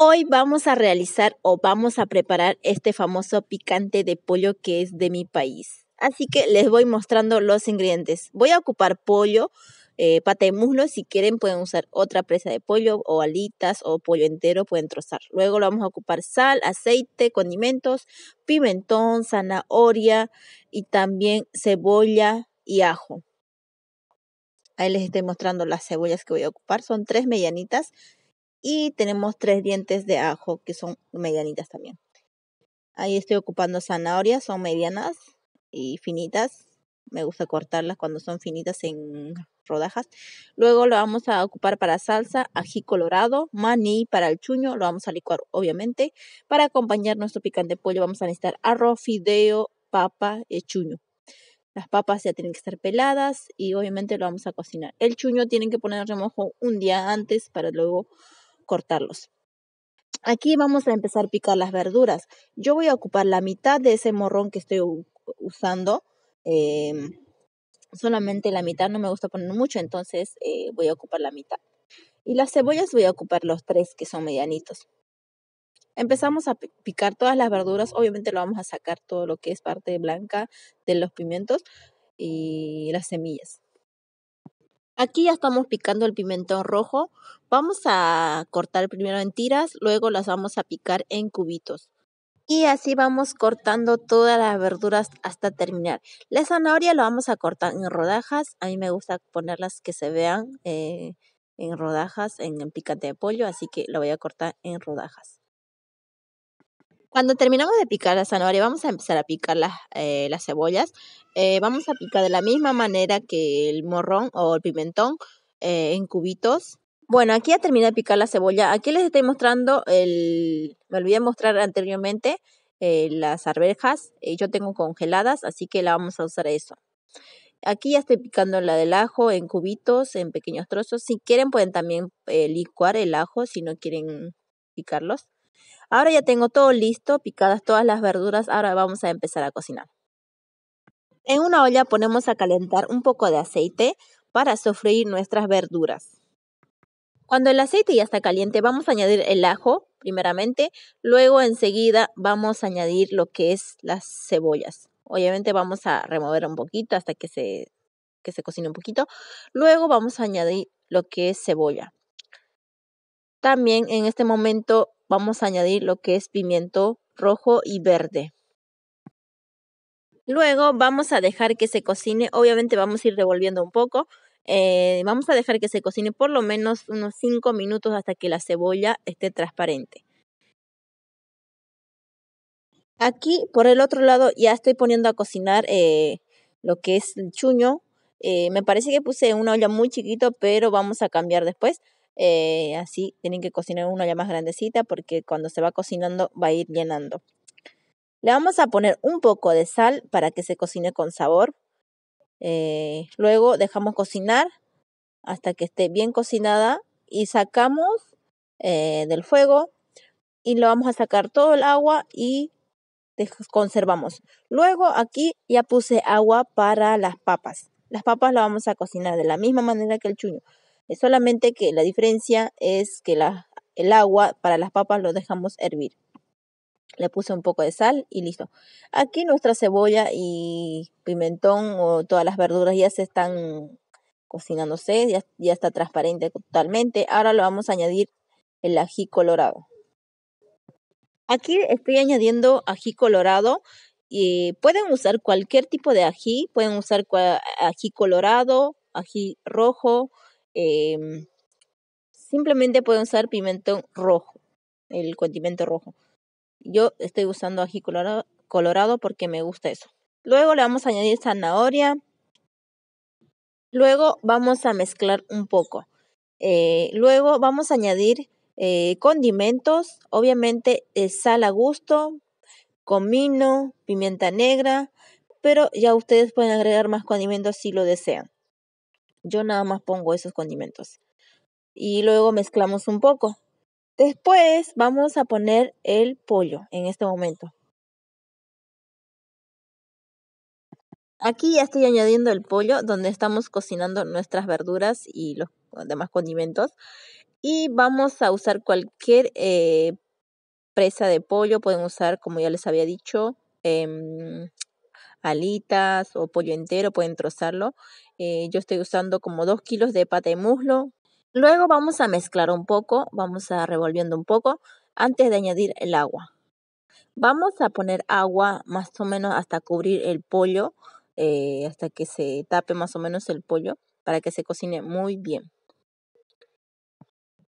Hoy vamos a realizar o vamos a preparar este famoso picante de pollo que es de mi país. Así que les voy mostrando los ingredientes. Voy a ocupar pollo, eh, pata de muslo. Si quieren pueden usar otra presa de pollo o alitas o pollo entero, pueden trozar. Luego lo vamos a ocupar sal, aceite, condimentos, pimentón, zanahoria y también cebolla y ajo. Ahí les estoy mostrando las cebollas que voy a ocupar. Son tres medianitas y tenemos tres dientes de ajo que son medianitas también. Ahí estoy ocupando zanahorias, son medianas y finitas. Me gusta cortarlas cuando son finitas en rodajas. Luego lo vamos a ocupar para salsa, ají colorado, maní para el chuño, lo vamos a licuar obviamente. Para acompañar nuestro picante pollo vamos a necesitar arroz, fideo, papa y chuño. Las papas ya tienen que estar peladas y obviamente lo vamos a cocinar. El chuño tienen que poner remojo un día antes para luego cortarlos. Aquí vamos a empezar a picar las verduras. Yo voy a ocupar la mitad de ese morrón que estoy usando. Em, solamente la mitad, no me gusta poner mucho, entonces eh, voy a ocupar la mitad. Y las cebollas voy a ocupar los tres que son medianitos. Empezamos a picar todas las verduras, obviamente lo vamos a sacar todo lo que es parte blanca de los pimientos y las semillas. Aquí ya estamos picando el pimentón rojo. Vamos a cortar primero en tiras, luego las vamos a picar en cubitos. Y así vamos cortando todas las verduras hasta terminar. La zanahoria la vamos a cortar en rodajas. A mí me gusta ponerlas que se vean eh, en rodajas en el picante de pollo, así que la voy a cortar en rodajas. Cuando terminamos de picar la zanahoria, vamos a empezar a picar las, eh, las cebollas. Eh, vamos a picar de la misma manera que el morrón o el pimentón eh, en cubitos. Bueno, aquí ya terminé de picar la cebolla. Aquí les estoy mostrando el... Me olvidé mostrar anteriormente las arvejas. yo tengo congeladas, así que la vamos a usar eso. Aquí ya estoy picando la del ajo en cubitos, en pequeños trozos. Si quieren pueden también licuar el ajo si no quieren picarlos. Ahora ya tengo todo listo, picadas todas las verduras, ahora vamos a empezar a cocinar. En una olla ponemos a calentar un poco de aceite para sofreír nuestras verduras. Cuando el aceite ya está caliente, vamos a añadir el ajo primeramente, luego enseguida vamos a añadir lo que es las cebollas. Obviamente vamos a remover un poquito hasta que se, que se cocine un poquito. Luego vamos a añadir lo que es cebolla. También en este momento vamos a añadir lo que es pimiento rojo y verde. Luego vamos a dejar que se cocine, obviamente vamos a ir revolviendo un poco. Eh, vamos a dejar que se cocine por lo menos unos 5 minutos hasta que la cebolla esté transparente. Aquí por el otro lado ya estoy poniendo a cocinar eh, lo que es el chuño. Eh, me parece que puse una olla muy chiquito, pero vamos a cambiar después. Eh, así tienen que cocinar una ya más grandecita porque cuando se va cocinando va a ir llenando. Le vamos a poner un poco de sal para que se cocine con sabor. Eh, luego dejamos cocinar hasta que esté bien cocinada y sacamos eh, del fuego y lo vamos a sacar todo el agua y conservamos. Luego aquí ya puse agua para las papas. Las papas las vamos a cocinar de la misma manera que el chuño. Es solamente que la diferencia es que el agua para las papas lo dejamos hervir. Le puse un poco de sal y listo. Aquí nuestra cebolla y pimentón o todas las verduras ya se están cocinándose, ya, ya está transparente totalmente. Ahora lo vamos a añadir el ají colorado. Aquí estoy añadiendo ají colorado y pueden usar cualquier tipo de ají, pueden usar ají colorado, ají rojo, Em, simplemente pueden usar pimentón rojo, el condimento rojo. Yo estoy usando ají colorado, colorado porque me gusta eso. Luego le vamos a añadir zanahoria. Luego vamos a mezclar un poco. Eh, luego vamos a añadir eh, condimentos, obviamente sal a gusto, comino, pimienta negra, pero ya ustedes pueden agregar más condimentos si lo desean. Yo nada más pongo esos condimentos. Y luego mezclamos un poco. Después vamos a poner el pollo en este momento. Aquí ya estoy añadiendo el pollo donde estamos cocinando nuestras verduras y los demás condimentos. Y vamos a usar cualquier eh, presa de pollo, pueden usar, como ya les había dicho, em, alitas o pollo entero, pueden trozarlo. Eh, yo estoy usando como 2 kilos de pata de muslo. Luego vamos a mezclar un poco, vamos a revolviendo un poco antes de añadir el agua. Vamos a poner agua más o menos hasta cubrir el pollo, eh, hasta que se tape más o menos el pollo para que se cocine muy bien.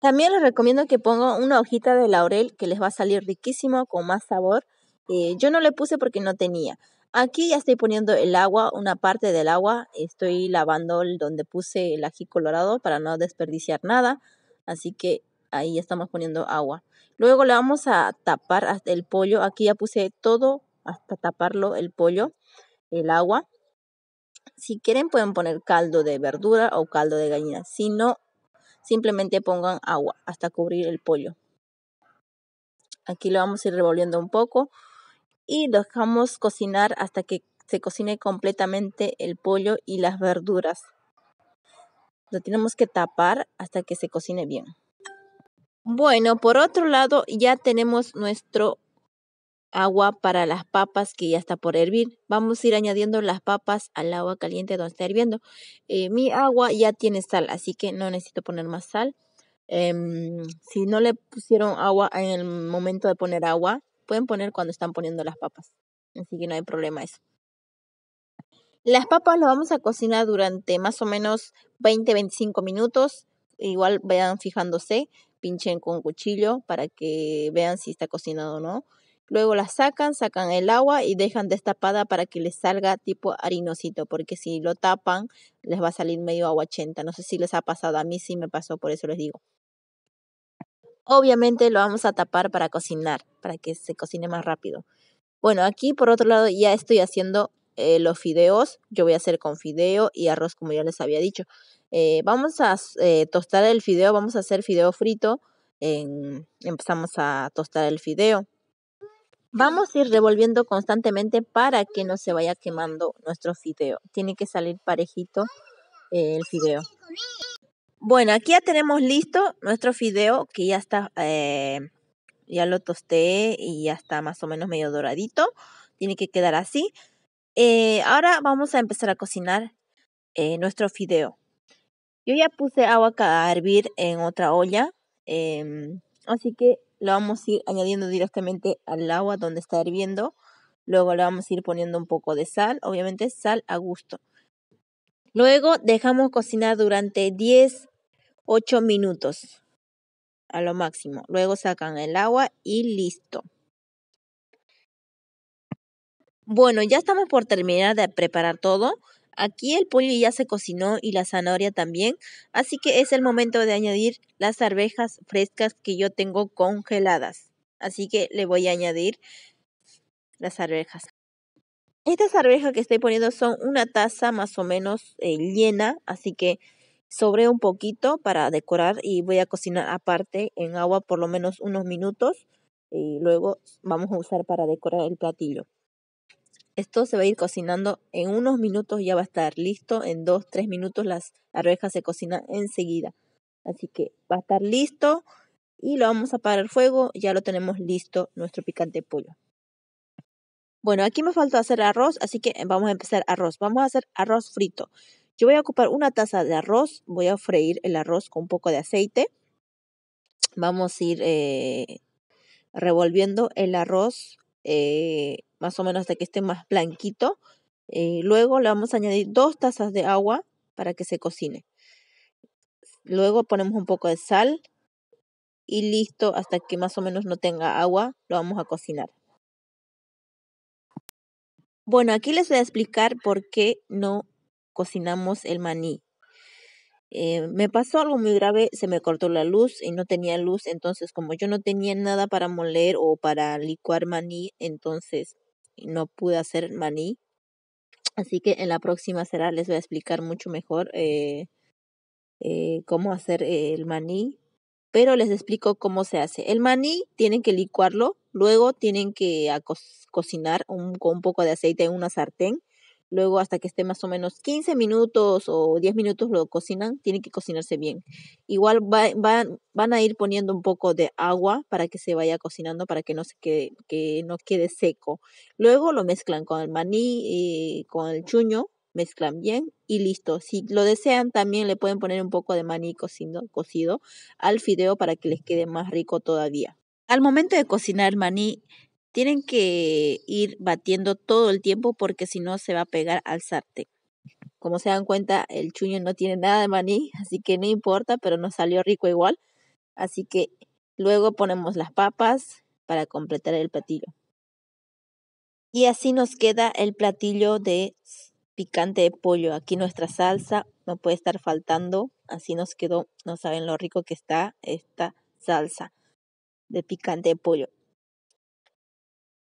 También les recomiendo que pongan una hojita de laurel que les va a salir riquísimo con más sabor. Eh, yo no le puse porque no tenía. Aquí ya estoy poniendo el agua, una parte del agua. Estoy lavando donde puse el ají colorado para no desperdiciar nada. Así que ahí estamos poniendo agua. Luego le vamos a tapar hasta el pollo. Aquí ya puse todo hasta taparlo el pollo, el agua. Si quieren pueden poner caldo de verdura o caldo de gallina. Si no, simplemente pongan agua hasta cubrir el pollo. Aquí lo vamos a ir revolviendo un poco y dejamos cocinar hasta que se cocine completamente el pollo y las verduras. Lo tenemos que tapar hasta que se cocine bien. Bueno, por otro lado, ya tenemos nuestro agua para las papas que ya está por hervir. Vamos a ir añadiendo las papas al agua caliente donde está hirviendo. Eh, mi agua ya tiene sal, así que no necesito poner más sal. Em, si no le pusieron agua en el momento de poner agua, pueden poner cuando están poniendo las papas. Así que no hay problema eso. Las papas las vamos a cocinar durante más o menos 20-25 minutos. Igual vayan fijándose pinchen con cuchillo para que vean si está cocinado o no. Luego la sacan, sacan el agua y dejan destapada para que les salga tipo harinosito, porque si lo tapan les va a salir medio aguachenta. No sé si les ha pasado, a mí sí me pasó, por eso les digo. Obviamente lo vamos a tapar para cocinar, para que se cocine más rápido. Bueno, aquí por otro lado ya estoy haciendo eh, los fideos. Yo voy a hacer con fideo y arroz, como ya les había dicho. Eh, vamos a eh, tostar el fideo, vamos a hacer fideo frito. empezamos a tostar el fideo. Vamos a ir revolviendo constantemente para que no se vaya quemando nuestro fideo. Tiene que salir parejito el fideo. Bueno, aquí ya tenemos listo nuestro fideo que ya está, ya lo tosté y ya está más o menos medio doradito. Tiene que quedar así. ahora vamos a empezar a cocinar nuestro fideo. Yo ya puse agua a hervir en otra olla, em, así que lo vamos a ir añadiendo directamente al agua donde está hirviendo. Luego le vamos a ir poniendo un poco de sal, obviamente sal a gusto. Luego dejamos cocinar durante 10, 8 minutos a lo máximo. Luego sacan el agua y listo. Bueno, ya estamos por terminar de preparar todo. Aquí el pollo ya se cocinó y la zanahoria también, así que es el momento de añadir las arvejas frescas que yo tengo congeladas. Así que le voy a añadir las arvejas. Estas arvejas que estoy poniendo son una taza más o menos eh, llena, así que sobre un poquito para decorar y voy a cocinar aparte en agua por lo menos unos minutos y luego vamos a usar para decorar el platillo. Esto se va a ir cocinando en unos minutos, ya va a estar listo. En dos, tres minutos las arvejas se cocinan enseguida. Así que va a estar listo y lo vamos a apagar el fuego. Ya lo tenemos listo, nuestro picante pollo. Bueno, aquí me falta hacer arroz, así que vamos a empezar arroz. Vamos a hacer arroz frito. Yo voy a ocupar una taza de arroz, voy a freír el arroz con un poco de aceite. Vamos a ir eh, revolviendo el arroz eh, más o menos hasta que esté más blanquito. Eh, luego le vamos a añadir dos tazas de agua para que se cocine. Luego ponemos un poco de sal y listo hasta que más o menos no tenga agua, lo vamos a cocinar. Bueno, aquí les voy a explicar por qué no cocinamos el maní. Eh, me pasó algo muy grave, se me cortó la luz y no tenía luz, entonces como yo no tenía nada para moler o para licuar maní, entonces no pude hacer maní. Así que en la próxima será les voy a explicar mucho mejor eh, eh, cómo hacer el maní, pero les explico cómo se hace. El maní tienen que licuarlo, luego tienen que cocinar con un poco de aceite en una sartén, Luego hasta que esté más o menos 15 minutos o 10 minutos lo cocinan, tiene que cocinarse bien. Igual van a ir poniendo un poco de agua para que se vaya cocinando, para que no se quede, que no quede seco. Luego lo mezclan con el maní y con el chuño, mezclan bien y listo. Si lo desean, también le pueden poner un poco de maní cocido, cocido al fideo para que les quede más rico todavía. Al momento de cocinar maní, tienen que ir batiendo todo el tiempo porque si no se va a pegar al sartén. Como se dan cuenta, el chuño no tiene nada de maní, así que no importa, pero nos salió rico igual. Así que luego ponemos las papas para completar el platillo. Y así nos queda el platillo de picante de pollo. Aquí nuestra salsa no puede estar faltando. Así nos quedó. No saben lo rico que está esta salsa de picante de pollo.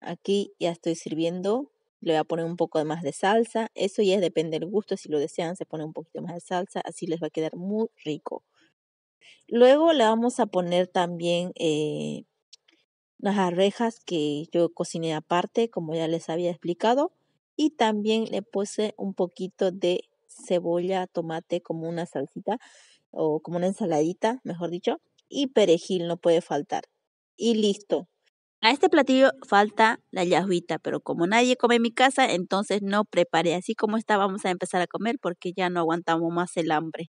Aquí ya estoy sirviendo. Le voy a poner un poco más de salsa. Eso ya depende del gusto. Si lo desean, se pone un poquito más de salsa. Así les va a quedar muy rico. Luego le vamos a poner también eh, las arrejas que yo cociné aparte, como ya les había explicado. Y también le puse un poquito de cebolla, tomate, como una salsita o como una ensaladita, mejor dicho. Y perejil no puede faltar. Y listo. A este platillo falta la yahuita, pero como nadie come en mi casa, entonces no preparé. Así como está, vamos a empezar a comer porque ya no aguantamos más el hambre.